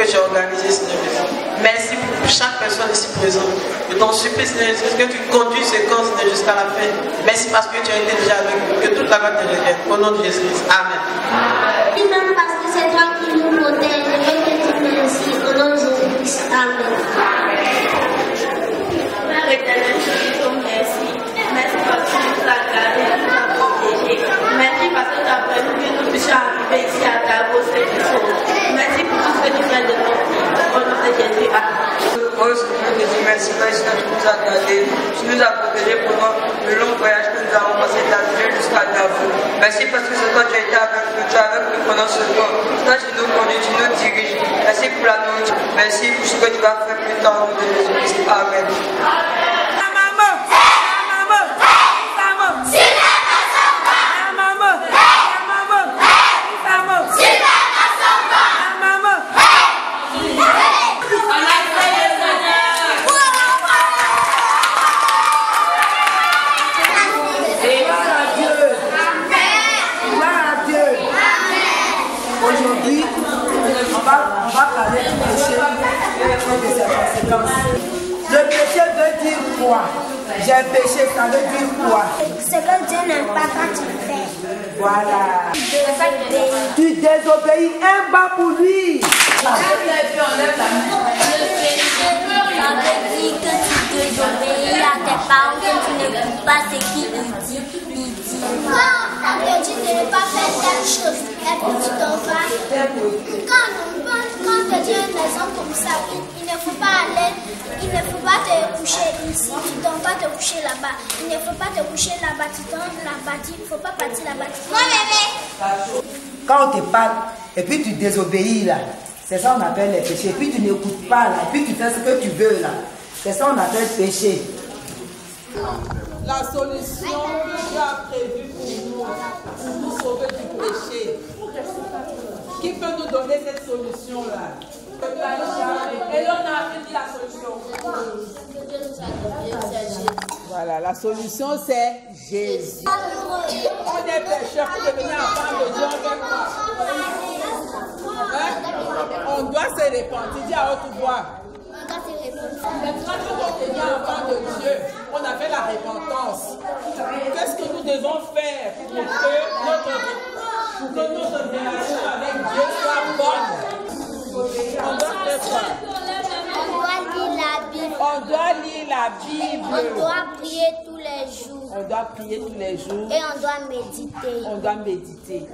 que as organisé Seigneur Jésus. Merci pour chaque personne ici présente. Je t'en supplie Seigneur Jésus que tu conduis ce corps Seigneur jusqu'à la fin. Merci parce que tu as été déjà avec nous. Que toute la gloire te revienne. Au nom de Jésus. Amen. Et même parce que c'est toi qui nous protège, veux que tu merci. Au nom de Jésus. Amen. Père éternel, je te dis merci. Merci parce que tu nous as gardés, tu nous as protégés. Merci parce que tu as permis que nous puissions arriver ici à ta grosse émission. Merci pour tout ce que tu fais de nos vies. Au nom de Jésus. Seigneur Jésus, merci parce que tu nous as gardés, tu nous as protégés pendant le long voyage que nous avons passé d'Alger jusqu'à Davos. Merci parce que c'est toi qui as été avec nous, tu es avec nous pendant ce temps. Toi qui nous conduis, tu nous diriges. Merci pour la nourriture. Merci pour ce que tu vas faire plus tard au nom de Jésus-Christ. Amen. Aujourd'hui, on va, on va parler du péché et de ses conséquences. Le péché veut dire quoi J'ai péché, ça veut dire quoi Ce que Dieu n'aime pas quand tu fais. Voilà. Un bas pour lui. À. Quand exemple comme ça, il, ne faut pas aller, il ne faut pas te coucher ici, tu t'en vas te coucher là-bas. Il ne faut pas te coucher là-bas, tu t'en là-bas, il ne faut pas partir là-bas. Bébé. Quand on te parle et puis tu désobéis là, c'est ça qu'on appelle les péchés. Et puis tu n'écoutes pas là, et puis tu fais ce que tu veux là. C'est ça qu'on appelle péché. La solution que Dieu a prévue pour nous, pour nous sauver du péché. Qui peut nous donner cette solution-là? Et l'on a dit la solution. Voilà, la solution c'est Jésus. On est pécheur pour devenir enfant de Dieu, on Hein? On doit se repentir, dis à haute voix. Maintenant que l'on devient enfant de Dieu, on a fait la repentance. Qu'est-ce que nous devons faire pour que notre, pour que notre relation avec Dieu soit bonne? On doit faire quoi On doit lire la Bible. On doit lire la Bible. On doit prier tous les jours. On doit prier tous les jours. Et on doit méditer. On doit méditer.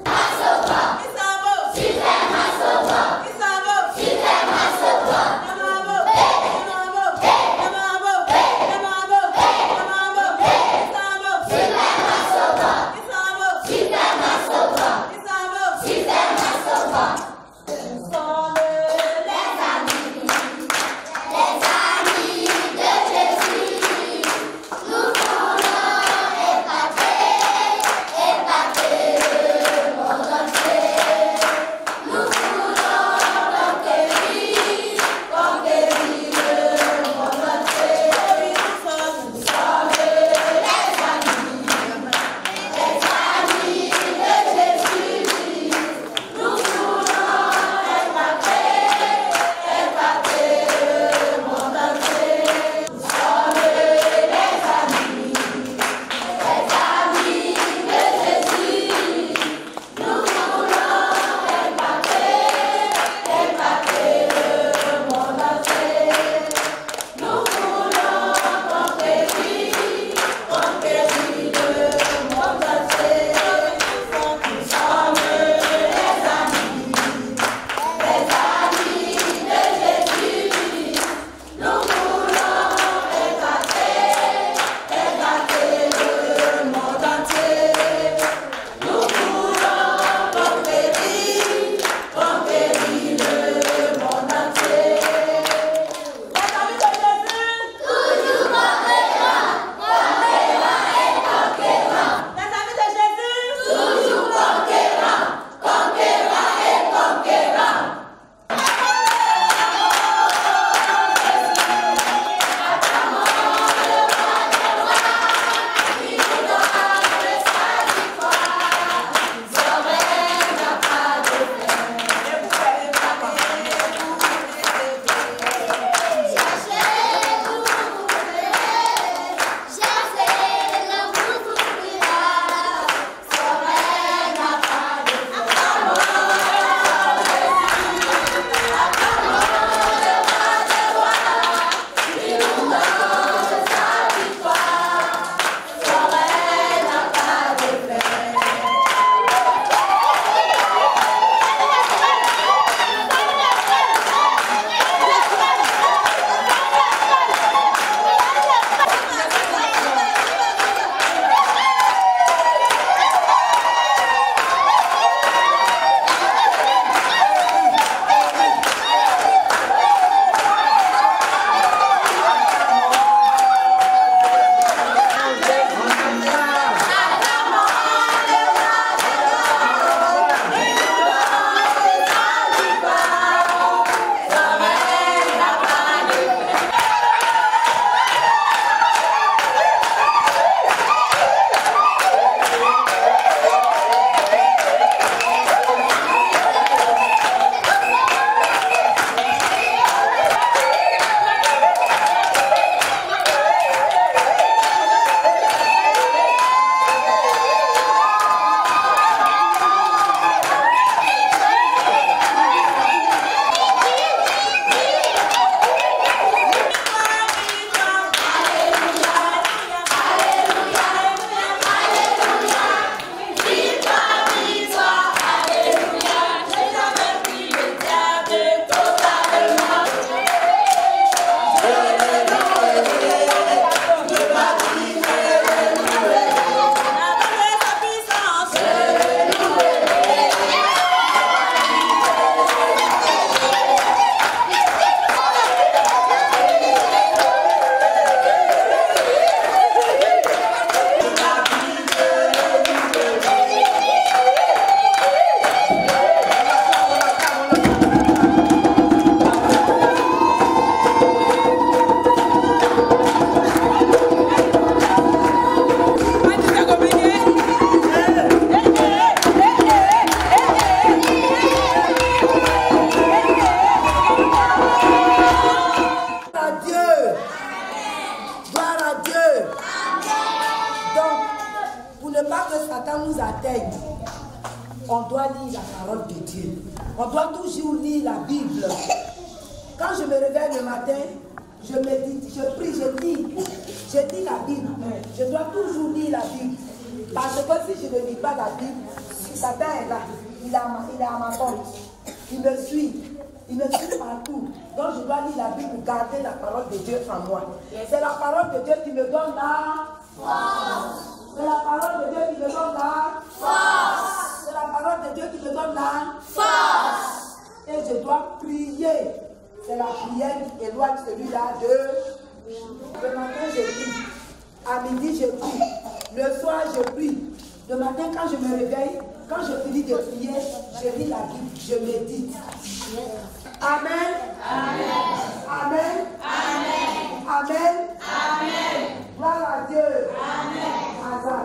Amen. Amen. Gloire à Dieu. Amen.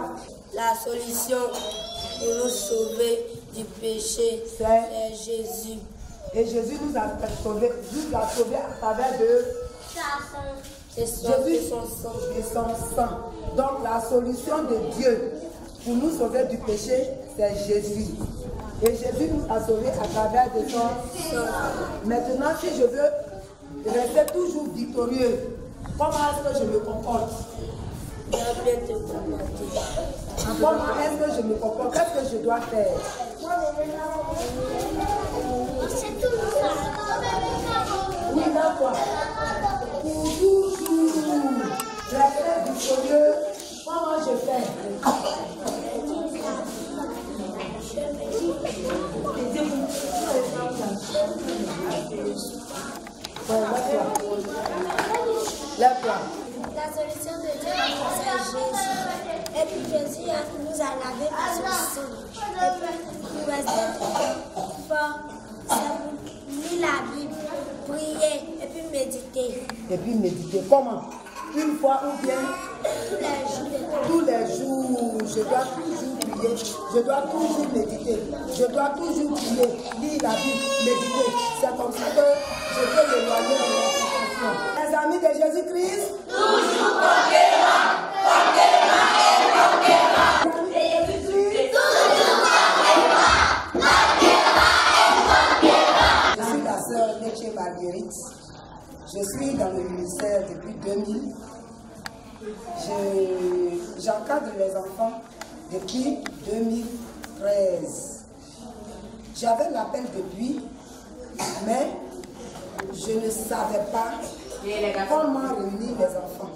La solution pour nous sauver du péché, C'est- Jésus. Et Jésus nous a sauvés, nous a sauvés à travers de son, Jésus son sang. et son sang. Donc la solution de Dieu pour nous sauver du péché, c'est Jésus. Et Jésus nous a sauvés à travers de son sang. Maintenant, si je veux rester toujours victorieux, comment est-ce que je me comporte. Comment est-ce que je me comporte Qu'est-ce que je dois faire Oui, d'accord. Pour toujours rester victorieux, comment je fais La solution de Dieu, c'est Jésus. Et puis Jésus hein, nous a lavé par son sang. Et puis nous restons forts. C'est lire la Bible, prier et puis méditer. Et puis méditer. Comment? Une fois ou bien? Tous les jours tous les jours, je dois toujours prier, je dois toujours méditer, je dois toujours prier, lire la Bible, méditer. C'est comme ça que je peux m'éloigner de la tentation. Les amis de Jésus-Christ, toujours conquérants, conquérants, sœur Neche Marguerite. Je suis dans le ministère depuis 2000. Je- J'encadre les enfants depuis 2013. J'avais l'appel depuis, mais je ne savais pas comment réunir les enfants.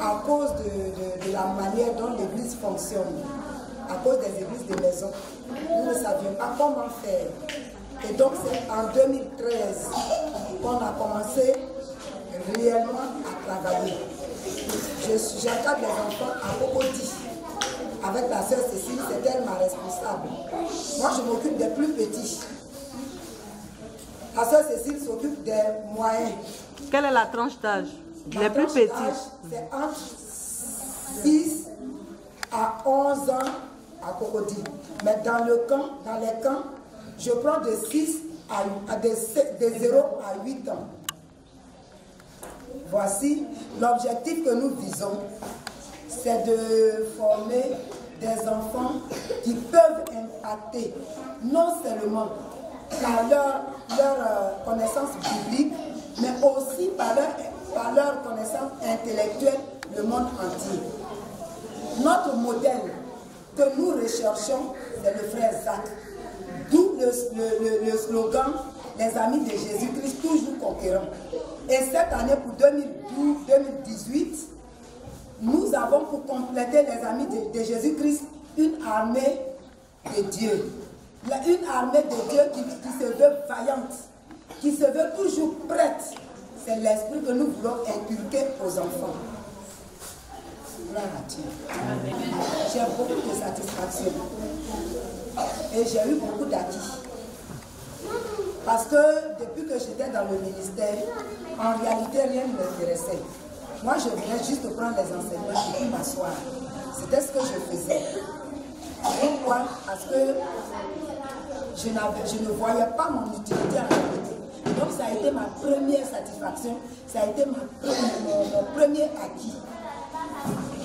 À cause de, la manière dont l'église fonctionne, à cause des églises de maison, nous ne savions pas comment faire. Et donc c'est en 2013 qu'on a commencé réellement à travailler. J'encadre les enfants à Cocody. Avec la sœur Cécile, c'est elle ma responsable. Moi, je m'occupe des plus petits. La sœur Cécile s'occupe des moyens. Quelle est la tranche d'âge? Les plus petits. C'est entre 6 à 11 ans à Cocody. Mais dans le camp, dans les camps, je prends de 6 à, à de 0 à 8 ans. Voici l'objectif que nous visons, c'est de former des enfants qui peuvent impacter non seulement par leur, euh, connaissance biblique, mais aussi par leur, par leur connaissance intellectuelle le monde entier. Notre modèle que nous recherchons, c'est le frère Zach. D'où le, le- le- le slogan Les amis de Jésus-Christ, toujours conquérants. Et cette année, pour 2012-2018, nous avons pour compléter les amis de Jésus-Christ une armée de Dieu. La- Une armée de Dieu qui, se veut vaillante, qui se veut toujours prête. C'est l'esprit que nous voulons inculquer aux enfants. J'ai beaucoup de satisfaction. Et j'ai eu beaucoup d'acquis. Parce que depuis que j'étais dans le ministère, en réalité, rien ne m'intéressait. Moi, je venais juste prendre les enseignements et m'asseoir. C'était ce que je faisais. Pourquoi? Parce que je, ne voyais pas mon utilité en réalité. Donc, ça a été ma première satisfaction, ça a été mon, premier acquis.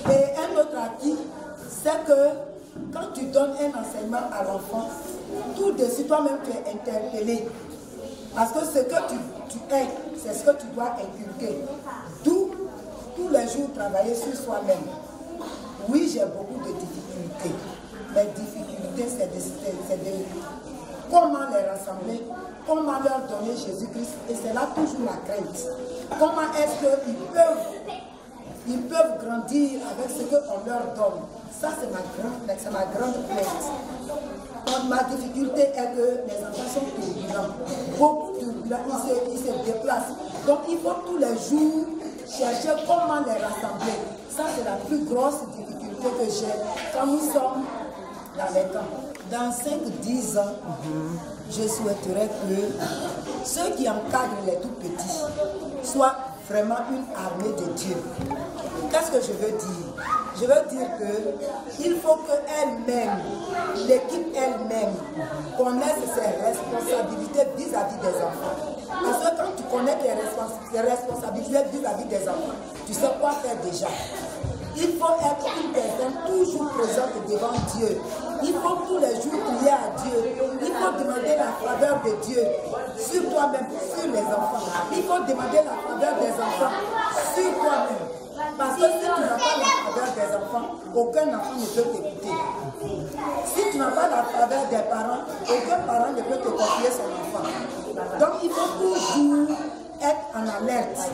Et un autre acquis, c'est que quand tu donnes un enseignement à l'enfant, tout de suite toi-même tu es interpellé. Parce que ce que tu, es, c'est ce que tu dois inculquer. D'où tous les jours travailler sur soi-même. Oui, j'ai beaucoup de difficultés. Les difficultés, c'est de comment les rassembler, comment leur donner Jésus-Christ? Et c'est là toujours la crainte. Comment est-ce qu'ils peuvent, ils peuvent grandir avec ce qu'on leur donne? Ça, c'est ma grande, ma grande plainte. Donc, ma difficulté est que les enfants sont turbulents. Beaucoup turbulents, ils se, ils se déplacent. Donc, il faut tous les jours chercher comment les rassembler. Ça, c'est la plus grosse difficulté que j'ai quand nous sommes dans les camps. Dans 5-10 ans, je souhaiterais que ceux qui encadrent les tout petits soient vraiment une armée de Dieu. Qu'est-ce que je veux dire? Je veux dire que il faut qu'elle-même, l'équipe elle-même, connaisse ses responsabilités vis-à-vis des enfants. Parce que quand tu connais tes, respons tes responsabilités vis-à-vis des enfants, tu sais quoi faire déjà. Il faut être une personne toujours présente devant Dieu. Il faut tous les jours prier à Dieu. Il faut demander la faveur de Dieu sur toi-même, sur les enfants. Il faut demander la faveur des enfants sur toi-même. Parce que si tu n'as pas la faveur des enfants, aucun enfant ne peut t'écouter. Si tu n'as pas la faveur des parents, aucun parent ne peut te confier son enfant. Donc il faut toujours être en alerte.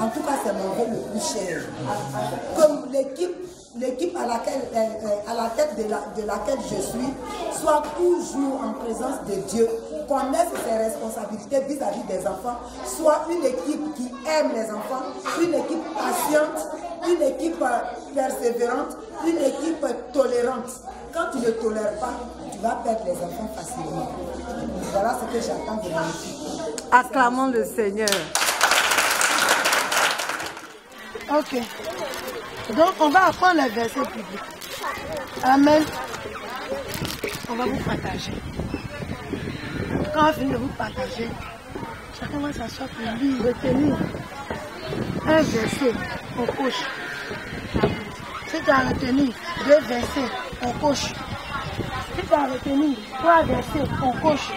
En tout cas, c'est mon rôle le plus cher. Comme l'équipe l'équipe à, laquelle, euh, euh, à la tête de, la, de laquelle je suis soit toujours en présence de Dieu, connaisse ses responsabilités vis-à-vis des enfants, soit une équipe qui aime les enfants, une équipe patiente, une équipe euh, persévérante, une équipe tolérante. Quand tu ne tolères pas, tu vas perdre les enfants facilement. Voilà ce que j'attends de mon équipe. Acclamons le Seigneur. Ok. Donc, on va apprendre les versets publics. Amen. On va vous partager. Quand on finit de vous partager, chacun va s'asseoir pour lire, retenir un verset, on couche. Si tu as retenu deux versets, on couche. Si tu as retenu trois versets, on couche.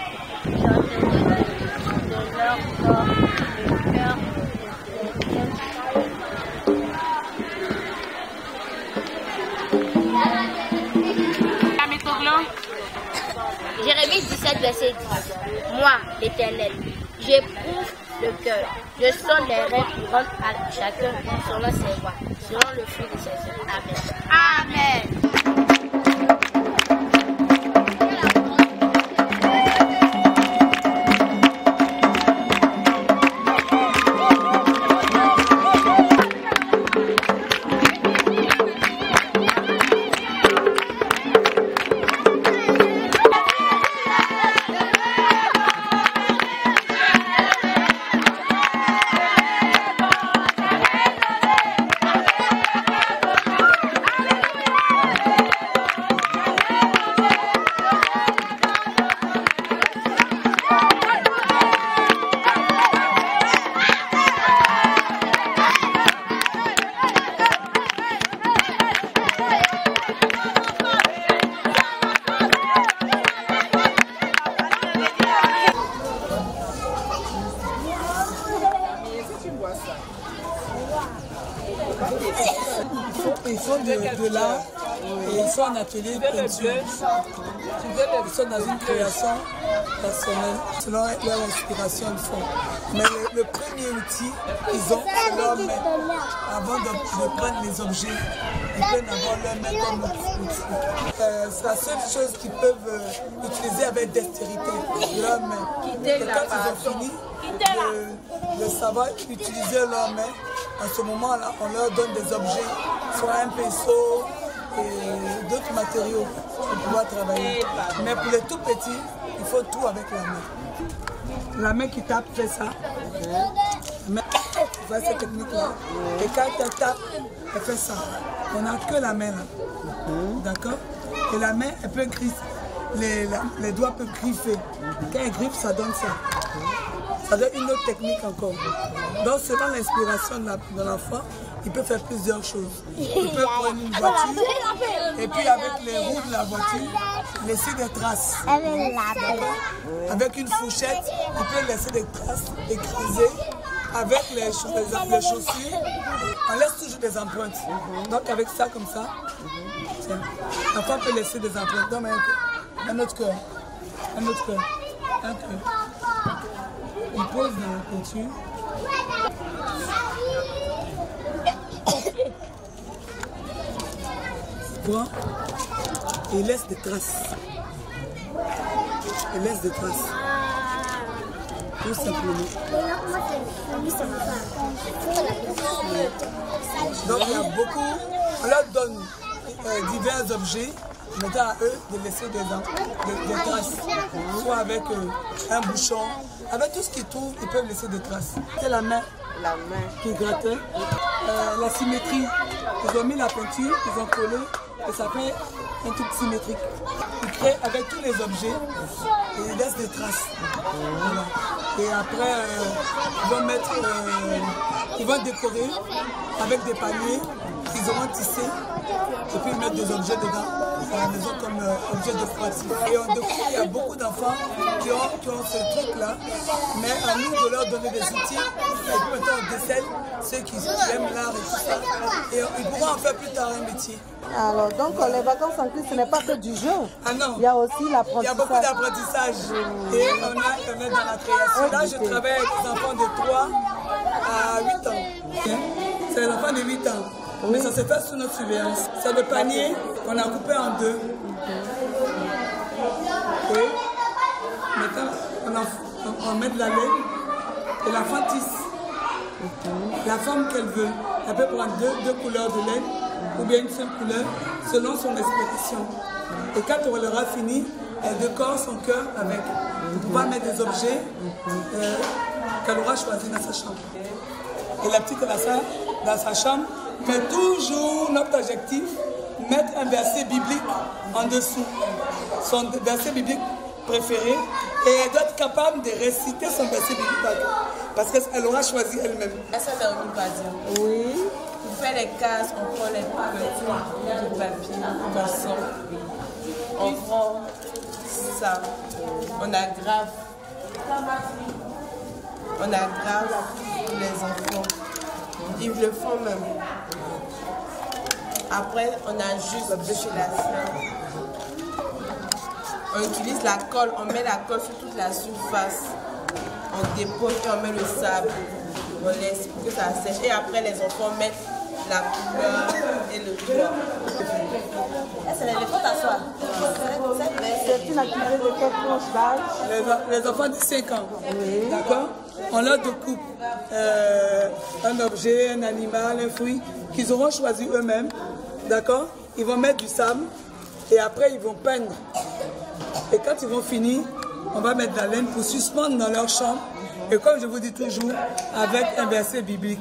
Jérémie 17, verset 10. Moi, l'Éternel, j'éprouve le cœur. Je sonne les reins pour rendre à chacun selon ses voies, selon le fruit de ses œuvres. Amen. Amen. En atelier peinture. Ils sont dans une création personnelle. Selon leur inspiration, ils font. Mais le, le premier outil qu'ils ont, c'est leur main. Avant de, de prendre les objets, ils prennent d'abord leur main comme outil. Euh, c'est la seule chose qu'ils peuvent euh, utiliser avec dextérité, leur main. Et quand ils ont fini de, de savoir utiliser leur main, à ce moment-là, on leur donne des objets, soit un pinceau et d'autres matériaux pour pouvoir travailler. Mais pour les tout petits, il faut tout avec la main. La main qui tape fait ça. Mais, voilà cette technique-là. Et quand elle tape, elle fait ça. On n'a que la main là. D'accord? Et la main, elle peut griffer. Les, les doigts peuvent griffer. Quand elle griffe, ça donne ça. Donne une autre technique encore. Donc, selon l'inspiration de l'enfant, il peut faire plusieurs choses. Il peut prendre une voiture et puis avec les roues de la voiture, laisser des traces. Avec une fourchette, il peut laisser des traces écrasées. Avec les, chauss- les- les chaussures, on laisse toujours des empreintes. Donc avec ça comme ça, l'enfant peut laisser des empreintes. Donc, un, un autre cœur, un autre cœur, un cœur. Il pose dans. Il prend et il laisse des traces. Il laisse des traces. Tout simplement. Donc il y a beaucoup, on leur donne euh, divers objets, maintenant à eux de laisser des, em- des- des traces, soit avec euh, un bouchon, avec tout ce qu'ils trouvent, ils peuvent laisser des traces. C'est la main, La main. qui grattait, Euh, la symétrie, ils ont mis la peinture, ils ont collé et ça fait un truc symétrique. Ils créent avec tous les objets et ils laissent des traces. Voilà. Et après, euh, ils vont mettre, ils vont décorer avec des paniers qu'ils auront tissés et puis mettre des objets dedans à la maison comme euh, objet décoratif. Et on découvre qu'il y a beaucoup d'enfants qui ont, qui ont ce truc-là, mais à nous de leur donner des outils et puis maintenant on décèle ceux qui aiment l'art et tout ça. Et ils pourront en faire plus tard un métier. Alors, donc, euh, les vacances en Christ, ce n'est pas que du jeu. Ah non. Il y a aussi Il y a beaucoup l'apprentissage. d'apprentissage et on, a, on est dans la création. Là, je travaille avec des enfants de 3 à 8 ans. C'est un enfant de 8 ans. Mais ça se fait sous notre surveillance. C'est le panier qu'on a coupé en deux. Et maintenant, on, en- on- on met de la laine et l'enfant tisse. La forme qu'elle veut. Elle peut prendre deux, deux couleurs de laine ou bien une seule couleur selon son inspiration. Et quand on l'aura fini, elle décore son cœur avec. On va mettre des objets euh, qu'elle aura choisi dans sa chambre. Et la petite, elle a ça dans sa chambre. Mais toujours notre objectif, mettre un verset biblique en dessous. Son verset biblique préféré. Et elle doit être capable de réciter son verset biblique. Parce qu'elle aura choisi elle-même. Ça, c'est un pas dire. Oui. Pour faire les cases, on prend les petits de papier sort. On prend ça. On aggrave. On aggrave les enfants. Ils le font même. Après, on ajuste dessus la scène. On utilise la colle, on met la colle sur toute la surface. On dépose et on met le sable. On laisse pour que ça sèche. Et après, les enfants mettent la couleur et le toit. C'est une activité de quelle tranche d'âge les, les enfants de 5 ans. D'accord? On leur découpe euh, un objet, un animal, un fruit qu'ils auront choisi eux-mêmes. D'accord? Ils vont mettre du sable et après ils vont peindre. Et quand ils vont finir, on va mettre de la laine pour suspendre dans leur chambre. Et comme je vous dis toujours, avec un verset biblique.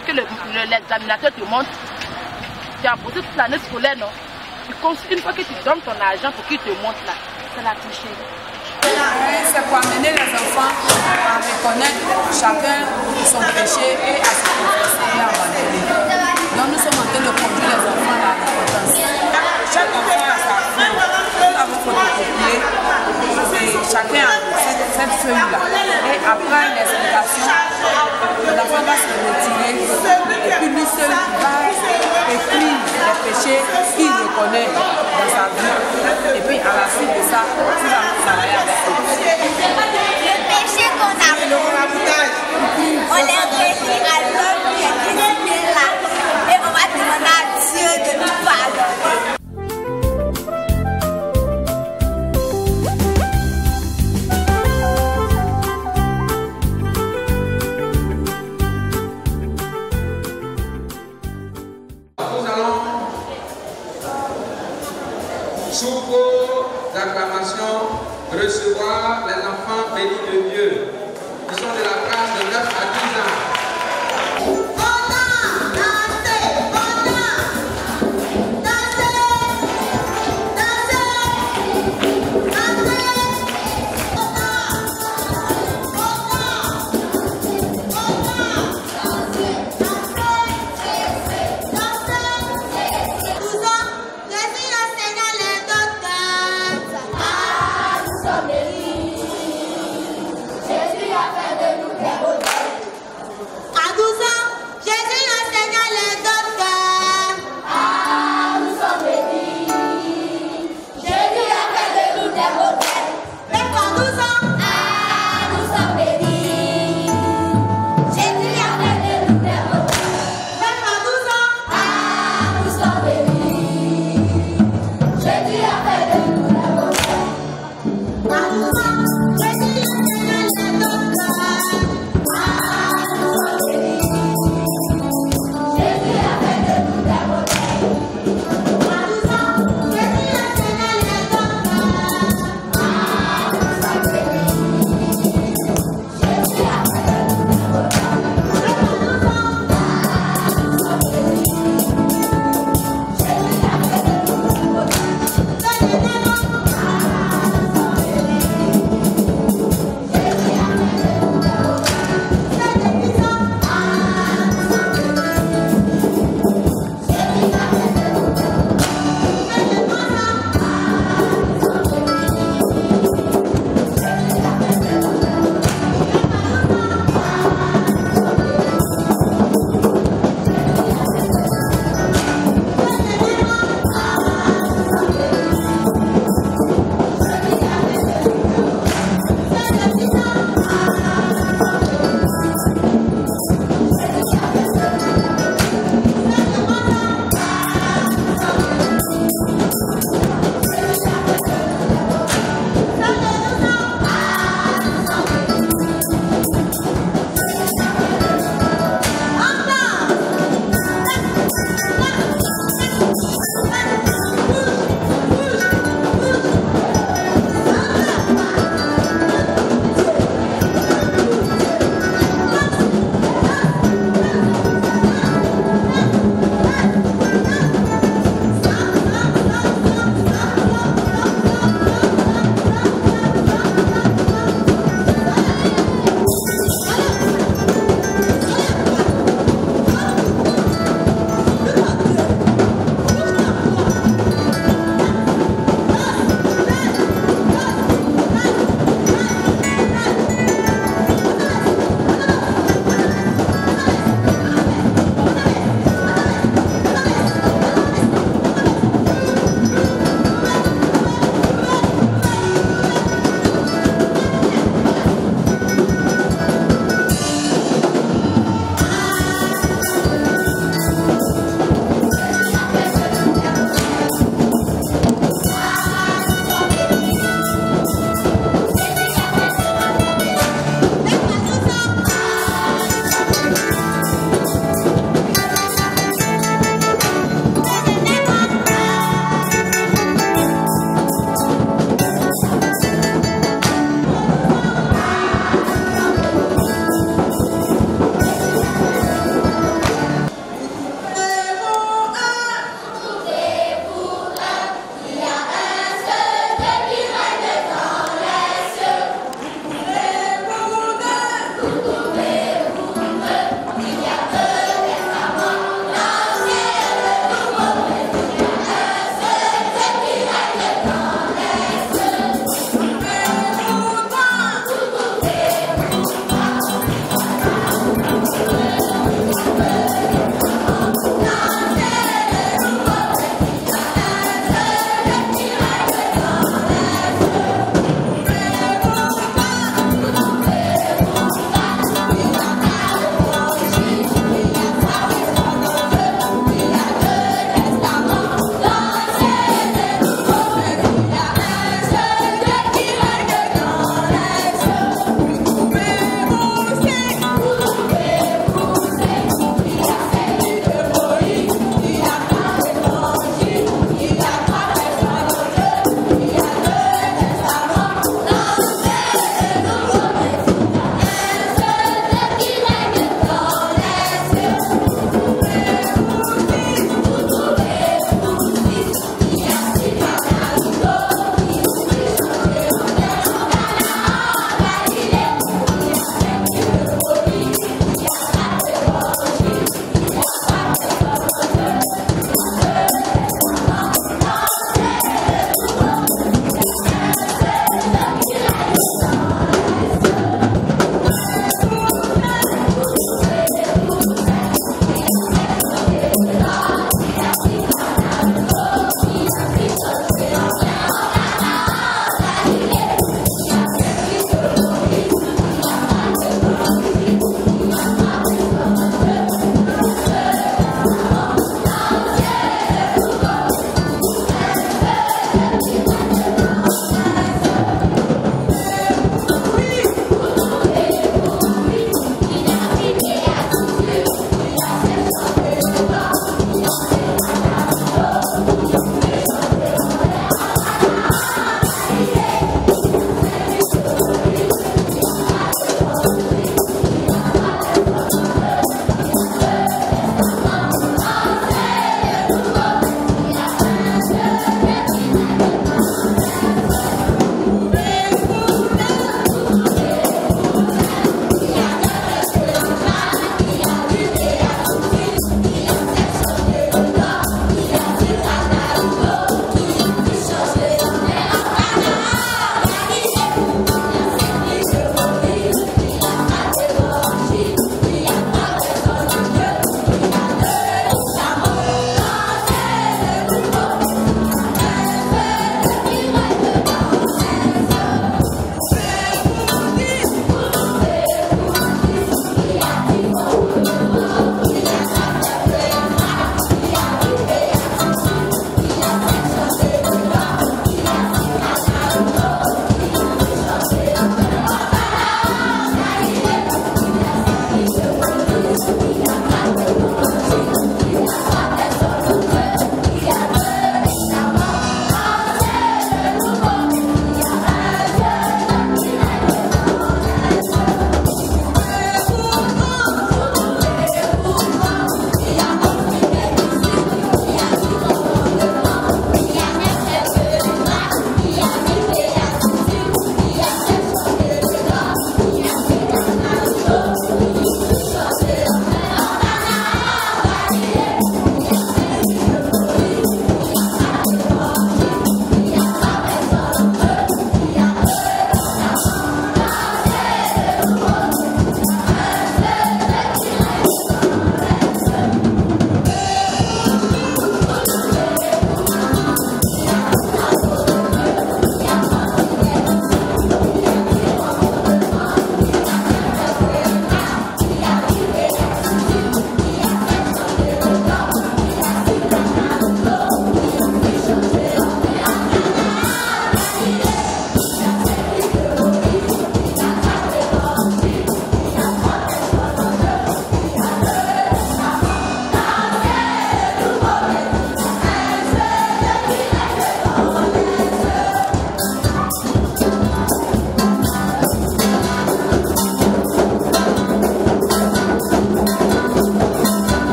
Que l'examinateur te montre Tu as posé toute l'année scolaire, non Une fois que tu donnes ton argent pour qu'il te montre là, c'est la tricherie. C'est pour amener les enfants à reconnaître chacun son péché et à se confesser et à abandonner. Donc nous sommes en train de conduire les enfants à la. Chaque enfant a sa avons photocopié et chacun a cette, cette feuille-là. Et après l'explication, l'enfant va se retirer et puis lui seul va écrire les péchés qu'il reconnaît dans sa vie. Et puis à la suite de ça, tu vas travailler avec Le péché qu'on a on à l'homme sous vos acclamations, recevoir les enfants bénis de Dieu, qui sont de la classe de 9 à 10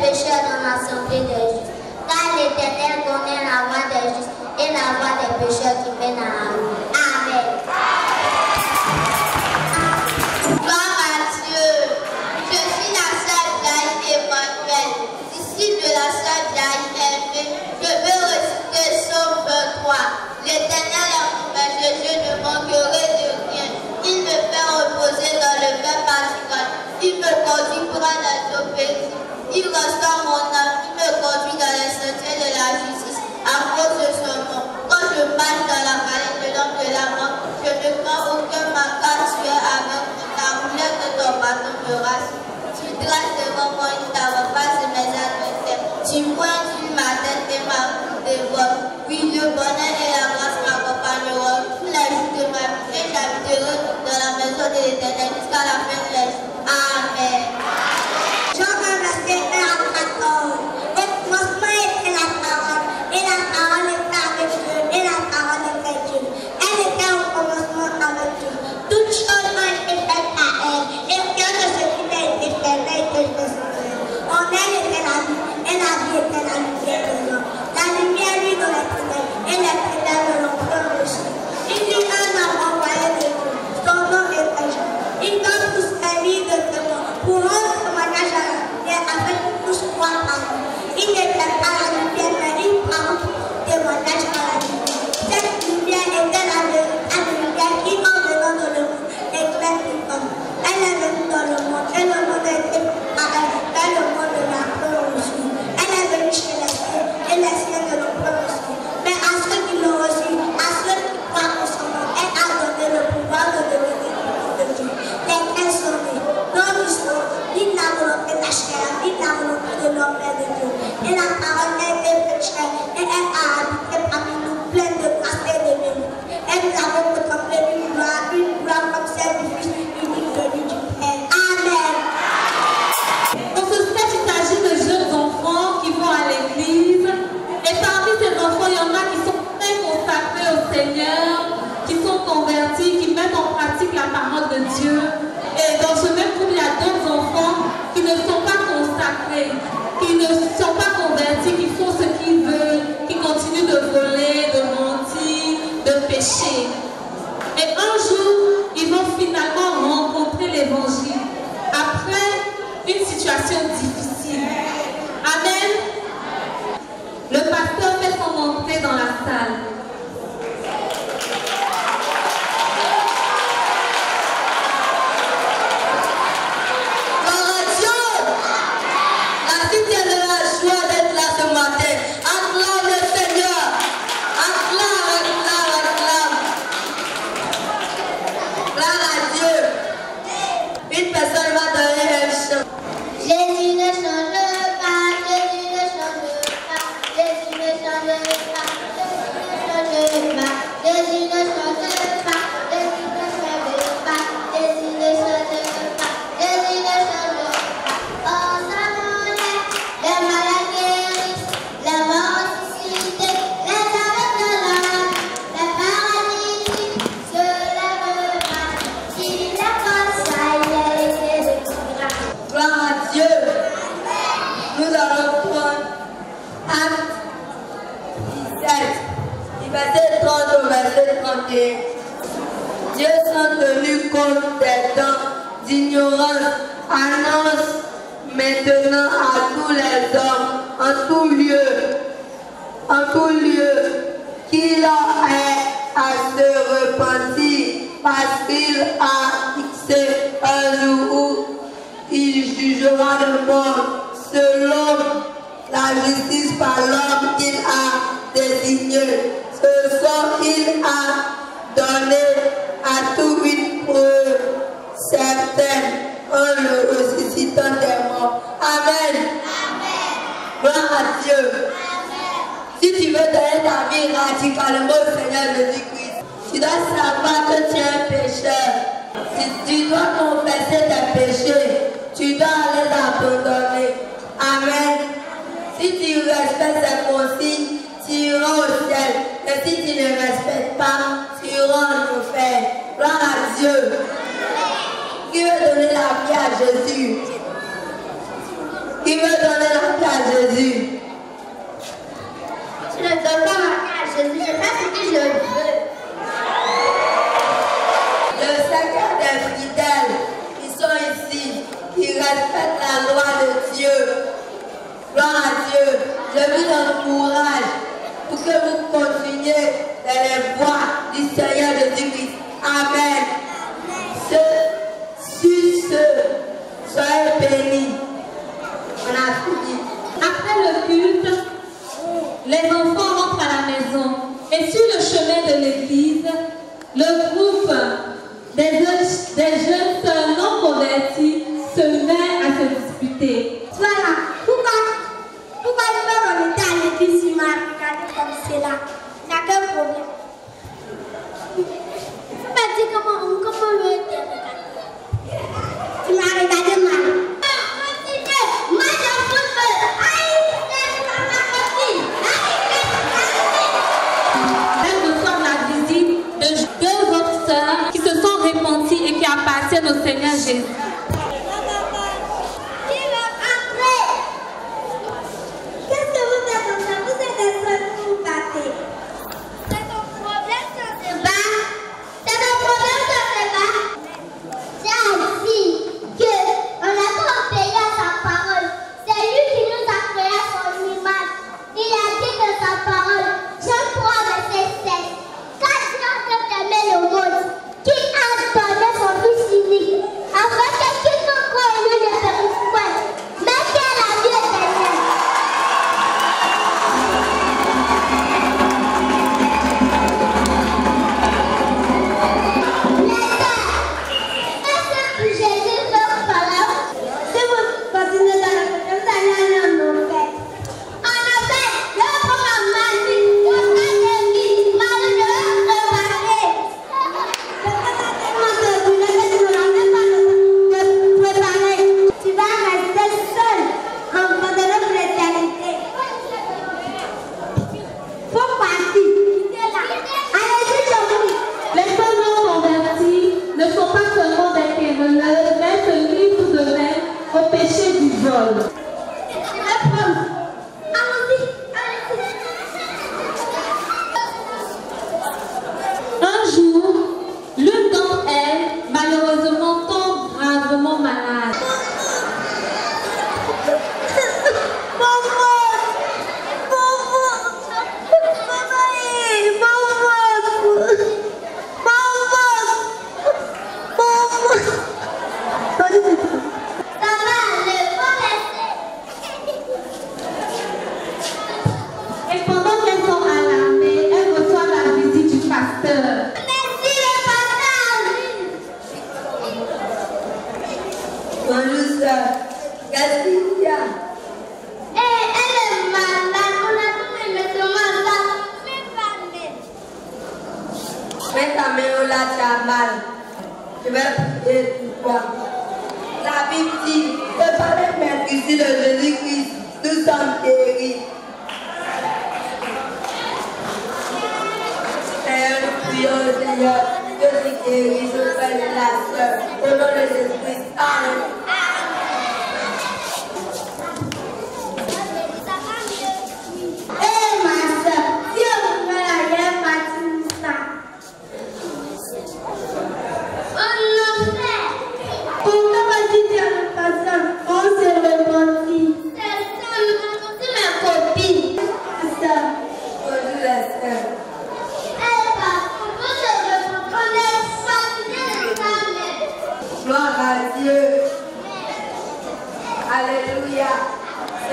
pécheurs dans l'assemblée des justes. Car l'Éternel connaît la voie des justes et la voie des pécheurs qui mène à la dans la vallée de l'ombre de la. Je ne prends aucun manquant, tu es avec la roulette de ton bâton me race. Tu traces devant moi une table face mes adversaires. Tu pointes sur ma tête et ma dévore. Oui, le bonheur et la grâce m'accompagneront tous les jours de ma vie et j'habiterai dans la maison de l'éternel jusqu'à la la loi de Dieu. Gloire à Dieu. Je vous encourage pour que vous continuiez dans les voies du Seigneur Jésus-Christ. Amen. Ce, sur ce, soyez bénis. On a fini. Après le culte, les enfants rentrent à la maison. Et sur le chemin de l'église, le groupe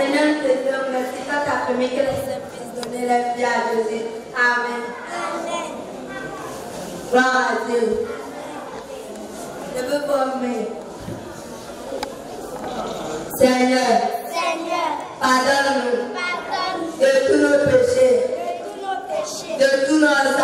Seigneur te donne merci par ta famille que les services donnent la vie à Jésus. Amen. Amen. Gloire à Dieu. Je veux former. Seigneur. Seigneur. Pardonne-nous. Pardonne-nous. De tous nos péchés. De tous nos péchés. De tous nos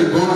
Mago et